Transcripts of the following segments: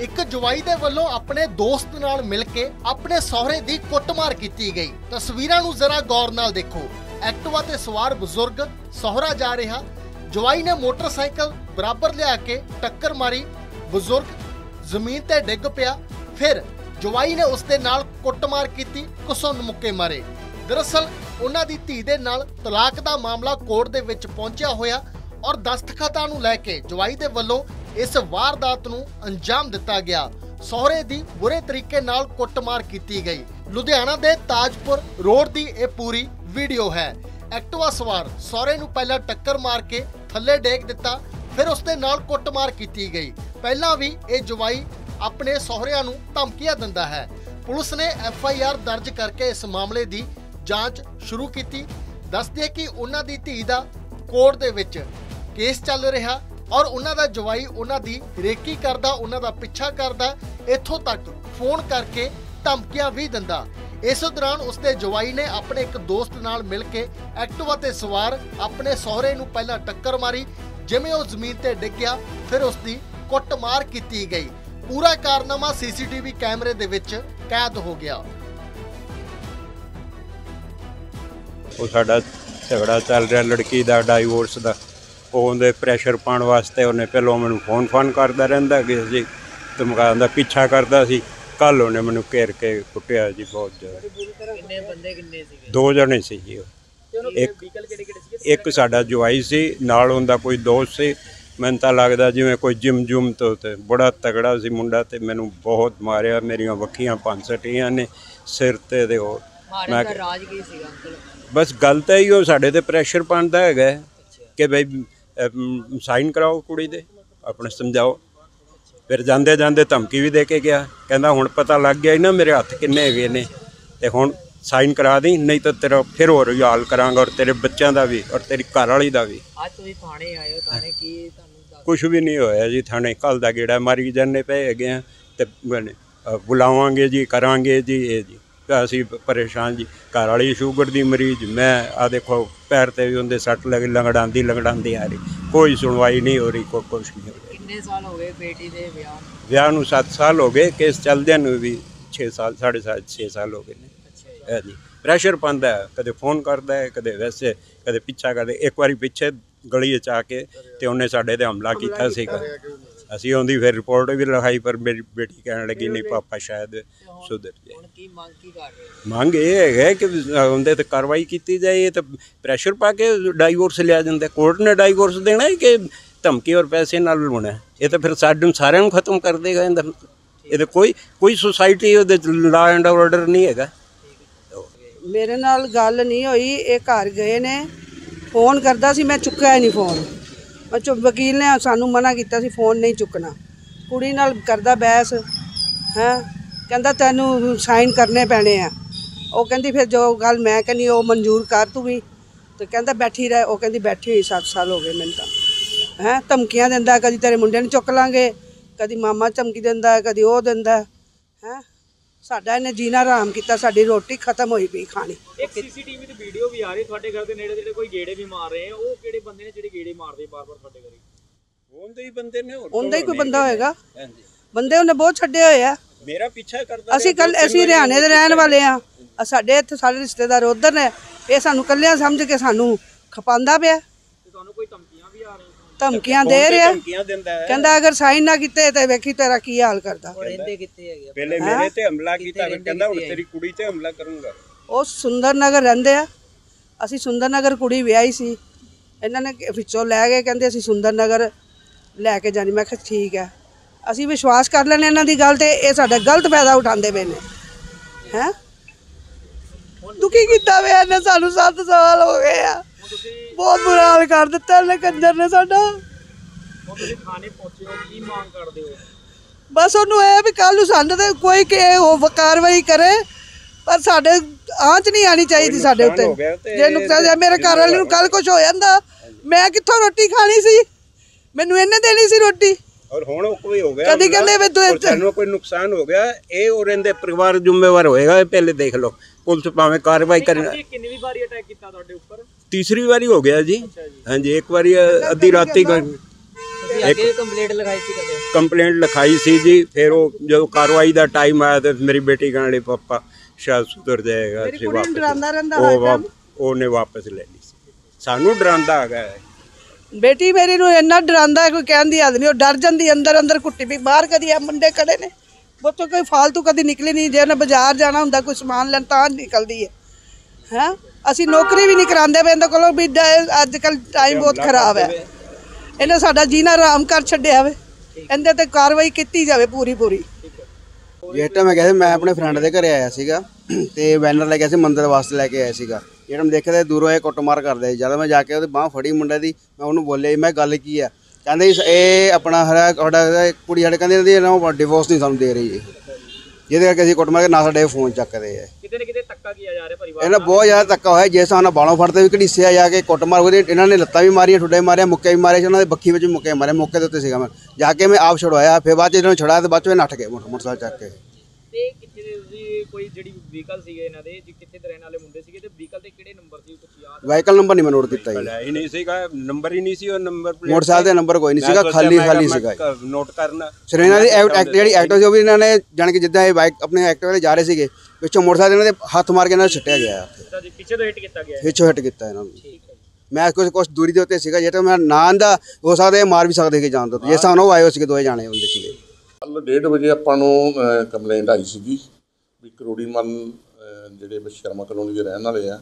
ਇੱਕ ਜਵਾਈ ਦੇ ਵੱਲੋਂ ਆਪਣੇ ਦੋਸਤ ਨਾਲ ਮਿਲ ਕੇ ਆਪਣੇ ਸਹੁਰੇ ਦੀ ਕੁੱਟਮਾਰ ਕੀਤੀ ਗਈ। ਤਸਵੀਰਾਂ ਨੂੰ ਜ਼ਰਾ ਗੌਰ ਨਾਲ ਦੇਖੋ। ਐਕਟਿਵਾ ਤੇ ਸਵਾਰ ਬਜ਼ੁਰਗ ਸਹੁਰਾ ਜਾ ਰਿਹਾ। ਜਵਾਈ ਨੇ ਮੋਟਰਸਾਈਕਲ ਬਰਾਬਰ ਲਿਆ ਕੇ ਟੱਕਰ ਮਾਰੀ। ਬਜ਼ੁਰਗ ਜ਼ਮੀਨ ਤੇ ਡਿੱਗ ਪਿਆ। ਫਿਰ ਜਵਾਈ ਨੇ ਉਸ ਦੇ ਨਾਲ ਕੁੱਟਮਾਰ ਕੀਤੀ ਕੁਸਨ ਮੁੱਕੇ ਮਾਰੇ। ਦਰਅਸਲ, ਉਹਨਾਂ ਦੀ ਧੀ ਦੇ ਨਾਲ ਤਲਾਕ ਦਾ ਮਾਮਲਾ ਕੋਰਟ ਦੇ ਵਿੱਚ ਪਹੁੰਚਿਆ ਹੋਇਆ ਔਰ ਦਸਤਖਤਾਂ ਨੂੰ ਲੈ ਕੇ ਜਵਾਈ ਦੇ ਵੱਲੋਂ ਇਸ ਵਾਰਦਾਤ ਨੂੰ ਅੰਜਾਮ ਦਿੱਤਾ ਗਿਆ। ਸਹੁਰੇ ਦੀ ਬੁਰੇ ਤਰੀਕੇ ਨਾਲ ਕੁੱਟਮਾਰ ਕੀਤੀ ਗਈ। ਲੁਧਿਆਣਾ ਦੇ ਤਾਜਪੁਰ ਰੋਡ ਦੀ ਇਹ ਪੂਰੀ ਵੀਡੀਓ ਹੈ। ਐਕਟਿਵਾ ਸਵਾਰ ਸਹੁਰੇ ਨੂੰ ਪਹਿਲਾਂ ਟੱਕਰ ਮਾਰ ਕੇ ਥੱਲੇ ਡੇਗ ਦਿੱਤਾ, ਫਿਰ ਉਸ ਦੇ ਨਾਲ ਕੁੱਟਮਾਰ ਕੀਤੀ ਗਈ। ਪਹਿਲਾਂ ਵੀ ਇਹ ਜਵਾਈ ਆਪਣੇ ਸਹੁਰਿਆਂ ਨੂੰ ਧਮਕੀਆਂ ਦਿੰਦਾ ਹੈ। ਪੁਲਿਸ ਨੇ ਐਫ ਆਈ ਆਰ ਦਰਜ ਕਰਕੇ ਇਸ ਮਾਮਲੇ ਦੀ ਜਾਂਚ ਸ਼ੁਰੂ ਕੀਤੀ। ਦੱਸਦੇ ਕਿ ਉਹਨਾਂ ਦੀ ਧੀ ਦਾ ਕੋਰਟ ਦੇ ਵਿੱਚ ਕੇਸ ਚੱਲ ਰਿਹਾ। ਔਰ ਉਹਨਾਂ ਦਾ ਜਵਾਈ, ਉਹਨਾਂ ਦੀ ਰੇਕੀ ਕਰਦਾ, ਉਹਨਾਂ ਦਾ ਪਿੱਛਾ ਕਰਦਾ, ਇੱਥੋਂ ਤੱਕ ਫੋਨ ਕਰਕੇ ਧਮਕੀਆਂ ਵੀ ਦਿੰਦਾ। ਇਸ ਦੌਰਾਨ ਉਸਦੇ ਜਵਾਈ ਨੇ ਆਪਣੇ ਇੱਕ ਦੋਸਤ ਨਾਲ ਮਿਲ ਕੇ ਐਕਟਿਵਾ ਤੇ ਸਵਾਰ ਆਪਣੇ ਸਹੁਰੇ ਨੂੰ ਪਹਿਲਾਂ ਟੱਕਰ ਮਾਰੀ, ਜਿਵੇਂ ਉਹ ਜ਼ਮੀਨ ਤੇ ਡਿੱਗਿਆ, ਫਿਰ ਉਸ ਦੀ ਕੁੱਟਮਾਰ ਕੀਤੀ ਗਈ। ਪੂਰਾ ਕਾਰਨਾਮਾ ਸੀਸੀਟੀਵੀ ਕੈਮਰੇ ਦੇ ਵਿੱਚ ਕੈਦ ਹੋ ਗਿਆ। ਉਹ ਸਾਡਾ ਝਗੜਾ ਚੱਲ ਰਿਹਾ, ਲੜਕੀ ਦਾ ਡਾਈਵੋਰਸ ਦਾ। ਉਹਦੇ ਪ੍ਰੈਸ਼ਰ ਪਾਉਣ ਵਾਸਤੇ ਉਹਨੇ ਪਹਿਲਾਂ ਮੈਨੂੰ ਫੋਨ ਫਾਨ ਕਰਦਾ ਰਹਿੰਦਾ ਕਿ ਜੀ ਧਮਕਾਉਣ ਦਾ ਪਿੱਛਾ ਕਰਦਾ ਸੀ। ਕੱਲ ਉਹਨੇ ਮੈਨੂੰ ਘੇਰ ਕੇ ਕੁੱਟਿਆ ਜੀ ਬਹੁਤ ਜ਼ਿਆਦਾ। ਕਿੰਨੇ ਬੰਦੇ ਕਿੰਨੇ ਸੀਗੇ? ਦੋ ਜਣੇ ਸੀ ਜੀ ਇੱਕ- ਇੱਕ ਸਾਡਾ ਜਵਾਈ ਸੀ ਨਾਲ ਉਹਦਾ ਕੋਈ ਦੋਸਤ ਸੀ। ਮੈਨੂੰ ਤਾਂ ਲੱਗਦਾ ਜਿਵੇਂ ਕੋਈ ਜਿਮ ਜੁਮ ਤੋਂ ਤੇ ਬੜਾ ਤਗੜਾ ਸੀ ਮੁੰਡਾ ਤੇ ਮੈਨੂੰ ਬਹੁਤ ਮਾਰਿਆ। ਮੇਰੀਆਂ ਵੱਖੀਆਂ ਪੰਜ ਸੱਟੀਆਂ ਨੇ ਸਿਰ ਤੇ ਤੇ ਉਹ ਮੈਂ ਦਾ ਰਾਜ ਕੀ ਸੀਗਾ ਬਸ ਗੱਲ ਤਾਂ ਹੀ ਉਹ ਸਾਡੇ ਤੇ ਪ੍ਰੈਸ਼ਰ ਪਾਉਂਦਾ ਹੈਗਾ। ਕਿ ਬਈ ਸਾਈਨ ਕਰਾਓ ਕੁੜੀ ਦੇ ਆਪਣੇ ਸਮਝਾਓ। ਫਿਰ ਜਾਂਦੇ ਜਾਂਦੇ ਧਮਕੀ ਵੀ ਦੇ ਕੇ ਗਿਆ। ਕਹਿੰਦਾ ਹੁਣ ਪਤਾ ਲੱਗ ਗਿਆ ਨਾ ਮੇਰੇ ਹੱਥ ਕਿੰਨੇ ਹੈਗੇ ਨੇ। ਤੇ ਹੁਣ ਸਾਈਨ ਕਰਾ ਦੀ ਨਹੀਂ ਤਾਂ ਤੇਰਾ ਫਿਰ ਹੋਰ ਹਾਲ ਕਰਾਂਗਾ ਔਰ ਤੇਰੇ ਬੱਚਿਆਂ ਦਾ ਵੀ ਔਰ ਤੇਰੀ ਘਰ ਵਾਲੀ ਦਾ ਵੀ। ਅੱਜ ਤੁਸੀਂ ਥਾਣੇ ਆਏ ਹੋ ਥਾਣੇ ਕੀ ਤੁਹਾਨੂੰ ਕੁਝ ਵੀ ਨਹੀਂ ਹੋਇਆ ਜੀ ਥਾਣੇ। ਕੱਲ ਦਾ ਗੇੜਾ ਮਾਰੀ ਜਾਂਦੇ ਪਏ ਹੈਗੇ ਆ ਤੇ ਬੁਲਾਵਾਂਗੇ ਜੀ ਕਰਾਂਗੇ ਜੀ ਇਹ ਜੀ। ਅਸੀਂ ਪਰੇਸ਼ਾਨ ਜੀ। ਘਰ ਵਾਲੀ ਸ਼ੂਗਰ ਦੀ ਮਰੀਜ਼ ਮੈਂ ਆ ਦੇਖੋ ਪੈਰ ਤੇ ਵੀ ਉਹਦੇ ਸੱਟ ਲੱਗ ਲੰਗੜਾਂਦੀ ਲੰਗੜਾਂਦੀ ਆ ਰਹੀ। ਕੋਈ ਸੁਣਵਾਈ ਨਹੀਂ ਹੋ ਰਹੀ ਕੋਈ ਕੁਛ ਨਹੀਂ ਹੋ ਰਿਹਾ। ਕਿੰਨੇ ਸਾਲ ਹੋ ਗਏ ਬੇਟੀ ਦੇ ਵਿਆਹ ਨੂੰ? ਵਿਆਹ ਨੂੰ 7 ਸਾਲ ਹੋ ਗਏ ਕੇਸ ਚੱਲਦਿਆਂ ਨੂੰ ਵੀ 6 ਸਾਲ 7.5 6 ਸਾਲ ਹੋ ਗਏ ਨੇ। ਅੱਛਾ ਜੀ। ਪ੍ਰੈਸ਼ਰ ਪਾਉਂਦਾ ਹੈ ਕਦੇ ਫੋਨ ਕਰਦਾ ਹੈ ਕਦੇ ਵੈਸੇ ਕਦੇ ਪਿੱਛਾ ਕਰਦੇ ਇੱਕ ਵਾਰੀ ਪਿੱਛੇ ਗਲੀ ਵਿੱਚ ਆ ਕੇ ਤੇ ਉਹਨੇ ਸਾਡੇ ਤੇ ਹਮਲਾ ਕੀਤਾ ਸੀਗਾ। ਅਸੀਂ ਉਹਦੀ ਫਿਰ ਰਿਪੋਰਟ ਵੀ ਲਿਖਾਈ ਪਰ ਮੇਰੀ ਬੇਟੀ ਕਹਿਣ ਲੱਗੀ ਨਹੀਂ ਪਾਪਾ ਸ਼ਾਇਦ ਸੁਧਰ ਜਾਏ। ਹੁਣ ਕੀ ਮੰਗ ਕੀ ਕਰ ਰਹੇ ਮੰਗ ਇਹ ਹੈਗਾ ਕਿ ਉਹਦੇ ਤੇ ਕਾਰਵਾਈ ਕੀਤੀ ਜਾਏ ਇਹ ਤਾਂ ਪ੍ਰੈਸ਼ਰ ਪਾ ਕੇ ਡਾਈਵੋਰਸ ਲਿਆ ਜਾਂਦਾ ਕੋਰਟ ਨੇ ਡਾਈਵੋਰਸ ਦੇਣਾ ਹੈ ਕਿ ਧਮਕੀ ਔਰ ਪੈਸੇ ਨਾਲ ਹੈ? ਇਹ ਤਾਂ ਫਿਰ ਸਾਡੇ ਸਾਰਿਆਂ ਨੂੰ ਖਤਮ ਕਰ ਦੇਗਾ ਇਹਦਾ। ਇਹਦੇ ਕੋਈ ਕੋਈ ਸੁਸਾਇਟੀ ਉਹਦੇ ਲਾ ਐਂਡ ਆਰਡਰ ਨਹੀਂ ਹੈਗਾ। ਮੇਰੇ ਨਾਲ ਗੱਲ ਨਹੀਂ ਹੋਈ ਇਹ ਘਰ ਗਏ ਨੇ। ਫੋਨ ਕਰਦਾ ਸੀ ਮੈਂ ਚੁੱਕਿਆ ਨਹੀਂ ਫੋਨ। ਮੈਂ ਵਕੀਲ ਨੇ ਸਾਨੂੰ ਮਨਾ ਕੀਤਾ ਸੀ, ਫੋਨ ਨਹੀਂ ਚੁੱਕਣਾ। ਕੁੜੀ ਨਾਲ ਕਰਦਾ ਬਹਿਸ, ਹੈ? ਕਹਿੰਦਾ ਤੈਨੂੰ ਸਾਈਨ ਕਰਨੇ ਪੈਣੇ ਆ। ਉਹ ਕਹਿੰਦੀ ਫਿਰ ਜੋ ਗੱਲ ਮੈਂ ਕਹਿੰਦੀ, ਉਹ ਮਨਜ਼ੂਰ ਕਰ ਤੂੰ ਵੀ। ਤੇ ਕਹਿੰਦਾ ਬੈਠੀ ਰਹਿ। ਉਹ ਕਹਿੰਦੀ ਬੈਠੀ ਹੋਈ 7 ਸਾਲ ਹੋ ਗਏ ਮੈਨੂੰ ਤਾਂ। ਹੈ? ਧਮਕੀਆਂ ਦਿੰਦਾ, ਕਦੀ ਤੇਰੇ ਮੁੰਡੇ ਨੂੰ ਚੁੱਕ ਲਾਂਗੇ, ਕਦੀ ਮਾਮਾ ਧਮਕੀ ਦਿੰਦਾ, ਕਦੀ ਉਹ ਦਿੰਦਾ, ਹੈ? ਸਾਡਾ ਇਹਨੇ ਜੀਣਾ ਆਰਾਮ ਕੀਤਾ ਸਾਡੀ ਰੋਟੀ ਖਤਮ ਹੋਈ ਪਈ ਖਾਣੀ। ਇੱਕ ਸੀਸੀਟੀਵੀ ਤੇ ਵੀਡੀਓ ਵੀ ਆ ਰਹੀ ਤੁਹਾਡੇ ਘਰ ਦੇ ਨੇੜੇ ਜਿਹੜੇ ਕੋਈ ਗੇੜੇ ਵੀ ਮਾਰ ਰਹੇ ਆ ਉਹ ਕਿਹੜੇ ਬੰਦੇ ਨੇ ਜਿਹੜੇ ਗੇੜੇ ਮਾਰਦੇ ਬਾਰ-ਬਾਰ ਤੁਹਾਡੇ ਘਰੇ? ਉਹਦੇ ਹੀ ਬੰਦੇ ਨੇ ਹੋਰ ਉਹਦਾ ਹੀ ਕੋਈ ਬੰਦਾ ਹੋਏਗਾ? ਹਾਂਜੀ। ਬੰਦੇ ਉਹਨੇ ਬਹੁਤ ਛੱਡੇ ਹੋਏ ਆ। ਮੇਰਾ ਪਿੱਛਾ ਕਰਦਾ ਅਸੀਂ ਕੱਲ ਅਸੀਂ ਹਰਿਆਣੇ ਦੇ ਰਹਿਣ ਵਾਲੇ ਆ। ਸਾਡੇ ਇੱਥੇ ਸਾਰੇ ਰਿਸ਼ਤੇਦਾਰ ਉਧਰ ਨੇ ਇਹ ਸਾਨੂੰ ਕੱਲਿਆਂ ਸਮਝ ਕੇ ਸਾਨੂੰ ਖਪਾਉਂਦਾ ਪਿਆ। ਤੇ ਤੁਹਾਨੂੰ ਕੋਈ ਰਹੀਆਂ ਧਮਕੀਆਂ ਦੇ ਰਿਹਾ? ਧਮਕੀਆਂ ਦਿੰਦਾ ਹੈ? ਕਹਿੰਦਾ ਅਗਰ ਸਾਈਨ ਨਾ ਕੀਤੇ ਤੇ ਵੇਖੀ ਤੇਰਾ ਕੀ ਹਾਲ ਕਰਦਾ। ਰਹਿੰਦੇ ਕਿੱਥੇ ਹੈਗੇ ਪਹਿਲੇ ਮੇਰੇ ਤੇ ਹਮਲਾ ਕੀਤਾ ਫਿਰ ਕਹਿੰਦਾ ਹੁਣ ਤੇਰੀ ਕੁੜੀ ਤੇ ਹਮਲਾ ਕਰੂੰਗਾ। ਉਹ ਸੁੰਦਰ ਨਗਰ ਰਹਿੰਦੇ ਆ। ਅਸੀਂ ਸੁੰਦਰ ਨਗਰ ਕੁੜੀ ਵਿਆਹੀ ਸੀ। ਇਹਨਾਂ ਨੇ ਵਿੱਚੋਂ ਲੈ ਗਏ ਕਹਿੰਦੇ ਅਸੀਂ ਸੁੰਦਰ ਨਗਰ ਲੈ ਕੇ ਜਾਣੀ। ਮੈਂ ਕਿਹਾ ਠੀਕ ਹੈ। ਅਸੀਂ ਵਿਸ਼ਵਾਸ ਕਰ ਲੈਣੇ ਇਹਨਾਂ ਦੀ ਗੱਲ ਤੇ ਇਹ ਸਾਡਾ ਗਲਤ ਫਾਇਦਾ ਉਠਾਉਂਦੇ ਪਏ ਨੇ। ਹੈ? ਦੁਖੀ ਕੀਤਾ ਵੇ ਇਹਨੇ ਸਾਨੂੰ 7 ਸਾਲ ਹੋ ਗਏ ਆ। ਬਹੁਤ ਬੁਰਾ ਹਾਲ ਕਰ ਦਿੱਤਾ ਇਹਨੇ ਕੰਜਰ ਨੇ ਸਾਡਾ। ਹੁਣ ਤੁਸੀਂ ਥਾਣੇ ਪਹੁੰਚੇ ਹੋ ਕੀ ਮੰਗ ਕਰਦੇ ਹੋ? ਬਸ ਉਹਨੂੰ ਇਹ ਵੀ ਕੱਲ ਨੂੰ ਸਾਨੂੰ ਤੇ ਕੋਈ ਕਿ ਉਹ ਕਾਰਵਾਈ ਕਰੇ ਪਰ ਸਾਡੇ ਆਂਚ ਨਹੀਂ ਆਣੀ ਚਾਹੀਦੀ ਸਾਡੇ ਉੱਤੇ। ਜੇ ਨੁਕਸਾਨ ਹੋਇਆ ਮੇਰੇ ਘਰ ਵਾਲੇ ਨੂੰ ਕੱਲ ਕੁਝ ਹੋ ਜਾਂਦਾ ਮੈਂ ਕਿੱਥੋਂ ਰੋਟੀ ਖਾਣੀ ਸੀ? ਮੈਨੂੰ ਇਹਨੇ ਦੇਣੀ ਸੀ ਰੋਟੀ। ਔਰ ਹੁਣ ਉਹ ਕੋਈ ਹੋ ਗਿਆ ਕਦੀ ਕਹਿੰਦੇ ਵੀ ਤੂੰ ਔਰ ਇੱਥੇ- ਸਾਨੂੰ ਕੋਈ ਨੁਕਸਾਨ ਹੋ ਗਿਆ ਇਹ ਔਰ ਇਹਦੇ ਪਰਿਵਾਰ ਜ਼ਿੰਮੇਵਾਰ ਹੋਏਗਾ ਇਹ ਪਹਿਲੇ ਦੇਖ ਲਓ। ਪੁਲਿਸ ਭਾਵੇਂ ਕਾਰਵਾਈ ਕਰੇ। ਇਹ ਕਿੰਨੀ ਵਾਰੀ ਅਟੈਕ ਕੀਤਾ ਤੁਹਾਡੇ ਉੱਪਰ? ਤੀਸਰੀ ਵਾਰੀ ਹੋ ਗਿਆ ਜੀ। ਹਾਂਜੀ ਇੱਕ ਵਾਰੀ ਅੱਧੀ ਰਾਤੀ ਅੱਗੇ ਕੰਪਲੇਂਟ ਲਗਾਈ ਸੀ ਕਦੇ? ਕੰਪਲੇਂਟ ਲਿਖਾਈ ਸੀ ਜੀ ਫਿਰ ਉਹ ਜਦੋਂ ਕਾਰਵਾਈ ਦਾ ਟਾਈਮ ਆਇਆ ਤੇ ਮੇਰੀ ਬੇਟੀ ਕਹਿਣ ਲਈ ਪਾਪਾ ਸ਼ਾਇਦ ਸੁਧਰ ਜਾਏਗਾ ਕੁੜੀ ਨੂੰ ਵਾਪਸ। ਉਹਨੇ ਵਾਪਸ ਲੈ ਲਈ ਸੀ। ਸਾਨੂੰ ਡਰਾਉਂਦਾ ਹੈਗਾ ਹੈ। ਬੇਟੀ ਮੇਰੀ ਨੂੰ ਇੰਨਾ ਡਰਾਉਂਦਾ ਹੈ ਕੋਈ ਕਹਿਣ ਦੀ ਨਹੀਂ ਉਹ ਡਰ ਜਾਂਦੀ ਅੰਦਰ ਅੰਦਰ ਕੁੱਟੀ ਵੀ ਬਾਹਰ ਕਦੀ ਆ ਮੁੰਡੇ ਖੜੇ ਨੇ। ਬੱਚੋ ਕੋਈ ਫਾਲਤੂ ਕਦੀ ਨਿਕਲੀ ਨਹੀਂ ਜੇ ਉਹਨੇ ਬਾਜ਼ਾਰ ਜਾਣਾ ਹੁੰਦਾ ਕੋਈ ਸਮਾਨ ਲੈਣ ਤਾਂ ਨਿਕਲਦੀ ਹੈ ਹੈ? ਅਸੀਂ ਨੌਕਰੀ ਵੀ ਨਹੀਂ ਕਰਾਉਂਦੇ ਪਏ ਇਹਨਾਂ ਕੋਲੋਂ ਵੀ ਅੱਜ ਕੱਲ ਟਾਈਮ ਬਹੁਤ ਖਰਾਬ ਹੈ। ਇਹਨੇ ਸਾਡਾ ਜੀਣਾ ਆਰਾਮ ਕਰ ਛੱਡਿਆ ਵੇ। ਇਹਦੇ ਤੇ ਕਾਰਵਾਈ ਕੀਤੀ ਜਾਵੇ ਪੂਰੀ ਪੂਰੀ ਜਿਹੜਾ ਮੈਂ ਕਿਹਾ ਸੀ ਮੈਂ ਆਪਣੇ ਫਰੈਂਡ ਦੇ ਘਰੇ ਆਇਆ ਸੀਗਾ ਤੇ ਬੈਨਰ ਲੈ ਕੇ ਆਇਆ ਸੀ ਮੰਦਿਰ ਵਾਸਤੇ ਲੈ ਕੇ ਆਇਆ ਸੀਗਾ। ਜਿਹੜਾ ਮੈਂ ਦੇਖਿਆ ਤੇ ਦੂਰੋਂ ਇਹ ਕੁੱਟਮਾਰ ਕਰਦੇ ਸੀ। ਜਦ ਮੈਂ ਜਾ ਕੇ ਉਹਦੀ ਬਾਹ ਫੜੀ ਮੁੰਡੇ ਦੀ ਮੈਂ ਉਹਨੂੰ ਬੋਲਿਆ ਮੈਂ ਗੱਲ ਕੀ ਆ? ਕਹਿੰਦੇ ਜੀ, ਇਹ ਆਪਣਾ ਹਰਾ ਸਾਡਾ ਕੁੜੀ ਸਾਡੇ ਕਹਿੰਦੇ ਇਹਦੀ ਨਾ ਡਿਵੋਰਸ ਨਹੀਂ ਸਾਨੂੰ ਦੇ ਰਹੀ ਜੀ ਜਿਹਦੇ ਕਰਕੇ ਅਸੀਂ ਕੁੱਟਮਾਰ ਕੇ ਨਾ ਸਾਡੇ ਫੋਨ ਚੱਕਦੇ ਆ। ਕਿਤੇ ਨਾ ਕਿਤੇ ਧੱਕਾ ਕੀਤਾ ਜਾ ਰਿਹਾ ਪਰਿਵਾਰ ਇਹਨਾਂ ਬਹੁਤ ਜ਼ਿਆਦਾ ਧੱਕਾ ਹੋਇਆ ਜੇ ਸਾਨੂੰ ਬਾਲੋਂ ਫੜਦੇ ਵੀ ਘੜੀਸਿਆ ਜਾ ਕੇ ਕੁੱਟਮਾਰ ਉਹਦੇ ਇਹਨਾਂ ਨੇ ਲੱਤਾਂ ਵੀ ਮਾਰੀਆਂ ਠੁੱਡੇ ਮਾਰਿਆ ਮੁੱਕੇ ਵੀ ਮਾਰੇ ਸੀ ਉਹਨਾਂ ਦੇ ਬੱਖੀ ਵਿੱਚ ਵੀ ਮੁੱਕੇ ਮਾਰੇ ਮੌਕੇ ਦੇ ਉੱਤੇ ਸੀਗਾ ਮੈਂ। ਜਾ ਕੇ ਮੈਂ ਆਪ ਛੁਡਵਾਇਆ ਫਿਰ ਬਾਅਦ ਚ ਇਹਨਾਂ ਨੂੰ ਛੁਡਾਇਆ ਤੇ ਬਾਅਦ ਚ ਇਹ ਨੱਠ ਗਏ ਮੋਟਰ- ਮੋਟਰਸਾਈਕਲ ਚੱਕ ਕੇ। ਕੋਈ ਜਿਹੜੀ ਵਹੀਕਲ ਸੀਗੇ ਇਹਨਾਂ ਦੇ ਜੀ ਕਿੱਥੇ ਦੇ ਰਹਿਣ ਵਾਲੇ ਮੁੰਡੇ ਸੀਗੇ ਤੇ ਵਹੀਕਲ ਤੇ ਕਿਹੜੇ ਨੰਬਰ ਸੀ ਕੁਝ ਯਾਦ ਵਾਹੀਕਲ ਨੰਬਰ ਨਹੀਂ ਮੈਂ ਨੋਟ ਕੀਤਾ ਜੀ। ਹੀ ਨਹੀਂ ਸੀਗਾ ਨੰਬਰ ਹੀ ਨਹੀਂ ਸੀ ਉਹ ਨੰਬਰ ਪਲੇਟ ਮੋਟਰਸਾਈਕਲ ਦਾ ਨੰਬਰ ਕੋਈ ਨਹੀਂ ਸੀਗਾ ਖਾਲੀ ਖਾਲੀ ਸੀਗਾ ਨੋਟ ਕਰਨਾ। ਸਿਰ ਇਹਨਾਂ ਦੀ ਐਕਟ ਜਿਹੜੀ ਐਕਟ ਸੀ ਉਹ ਵੀ ਇਹਨਾਂ ਨੇ ਜਾਣ ਕੇ ਜਿੱਦਾਂ ਇਹ ਬਾਈਕ ਆਪਣੇ ਐਕਟਿਵਾ ਤੇ ਜਾ ਰਹੇ ਸੀਗੇ ਪਿੱਛੋਂ ਮੋਟਰਸਾਈਕਲ ਇਹਨਾਂ ਦੇ ਹੱਥ ਮਾਰ ਕੇ ਇਹਨਾਂ ਨੂੰ ਛੱਟਿਆ ਗਿਆ ਅੱਛਾ ਜੀ ਪਿੱਛੇ ਤੋਂ ਹਿੱਟ ਕੀਤਾ ਗਿਆ। ਪਿੱਛੋਂ ਹਿੱਟ ਕੀਤਾ ਇਹਨਾਂ ਨੂੰ। ਮੈਂ ਕੁਝ ਕੁਝ ਦੂਰੀ ਦੇ ਉੱਤੇ ਸੀਗਾ ਜੇ ਤਾਂ ਮੈਂ ਨਾ ਆਂਦਾ ਹੋ ਸਕਦਾ ਇਹ ਮਾਰ ਵੀ ਸਕਦੇ ਕਿ ਜਾਣ ਤੋਂ। ਜੇ ਸਾਨੂੰ ਆਏ ਹੋ ਸੀਗੇ ਦੋਏ ਜਾਣੇ ਹੁੰਦੇ ਸੀਗੇ। ਕੱਲ 1:30 ਵਜੇ ਆਪਾਂ ਨੂੰ ਕੰਪਲੇਂਟ ਆਈ ਸੀਗੀ। ਵੀ ਕਰੋੜੀ ਮਨ ਜਿਹੜੇ ਵਿਸ਼ਕਰਮਾ ਕਲੋਨੀ ਦੇ ਰਹਿਣ ਵਾਲੇ ਆ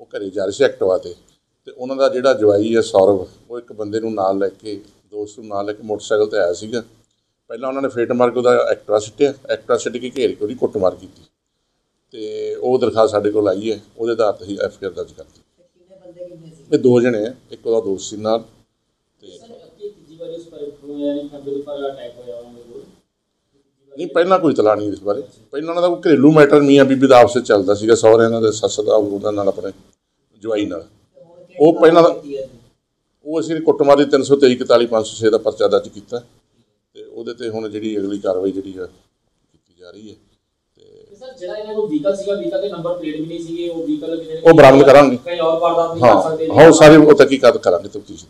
ਉਹ ਘਰੇ ਜਾ ਰਹੇ ਸੀ ਐਕਟਿਵਾ ਤੇ। ਤੇ ਉਹਨਾਂ ਦਾ ਜਿਹੜਾ ਜਵਾਈ ਹੈ ਸੌਰਵ ਉਹ ਇੱਕ ਬੰਦੇ ਨੂੰ ਨਾਲ ਲੈ ਕੇ ਦੋਸਤ ਨੂੰ ਨਾਲ ਲੈ ਕੇ ਮੋਟਰਸਾਈਕਲ ਤੇ ਆਇਆ ਸੀਗਾ। ਪਹਿਲਾਂ ਉਹਨਾਂ ਨੇ ਫੇਟ ਮਾਰ ਕੇ ਉਹਦਾ ਐਕਟਿਵਾ ਸਿੱਟਿਆ ਐਕਟਿਵਾ ਸਿੱਟ ਕੇ ਘੇਰ ਕੇ ਉਹਦੀ ਕੁੱਟਮਾਰ ਕੀਤੀ। ਤੇ ਉਹ ਦਰਖਾਸਤ ਸਾਡੇ ਕੋਲ ਆਈ ਹੈ ਉਹਦੇ ਆਧਾਰ ਤੇ ਹੀ ਐਫ ਆਰ ਦਰਜ ਕਰਤੀ ਇਹ ਦੋ ਜਣੇ ਆ ਇੱਕ ਉਹਦਾ ਦੋਸਤ ਸੀ ਨਾਲ ਤੇ ਨਹੀਂ ਪਹਿਲਾਂ ਕੋਈ ਤਲਾ ਨਹੀਂ ਇਸ ਬਾਰੇ। ਪਹਿਲਾਂ ਉਹਨਾਂ ਦਾ ਕੋਈ ਘਰੇਲੂ ਮੈਟਰ ਮੀਆਂ ਬੀਬੀ ਦਾ ਆਪਸ ਵਿੱਚ ਚੱਲਦਾ ਸੀਗਾ ਸਹੁਰੇ ਇਹਨਾਂ ਦੇ ਸੱਸ ਦਾ ਉਹਦਾ ਨਾਲ ਆਪਣੇ ਜਵਾਈ ਨਾਲ। ਉਹ ਪਹਿਲਾਂ ਉਹ ਅਸੀਂ ਕੁੱਟਮਾਰ ਦੀ 323 41 506 ਦਾ ਪਰਚਾ ਦਰਜ ਕੀਤਾ। ਤੇ ਉਹਦੇ ਤੇ ਹੁਣ ਜਿਹੜੀ ਅਗਲੀ ਕਾਰਵਾਈ ਜਿਹੜੀ ਆ ਕੀਤੀ ਜਾ ਰਹੀ ਹੈ। ਸਰ ਜਿਹੜਾ ਇਹਨਾਂ ਕੋਲ ਵਹੀਕਲ ਸੀਗਾ ਵਹੀਕਲ ਦੇ ਨੰਬਰ ਪਲੇਟ ਵੀ ਨਹੀਂ ਸੀਗੇ ਉਹ ਵਹੀਕਲ ਕਿਤੇ ਉਹ ਬਰਾਮਦ ਕਰਾਂਗੇ। ਕਈ ਔਰ ਵਾਰਦਾਤ ਵੀ ਕਰ ਸਕਦੇ ਹਾਂ ਉਹ ਸਾਰੇ ਉਹ ਤਹਿਕੀਕਾਤ ਕਰਾਂਗੇ ਤਫਤੀਸ਼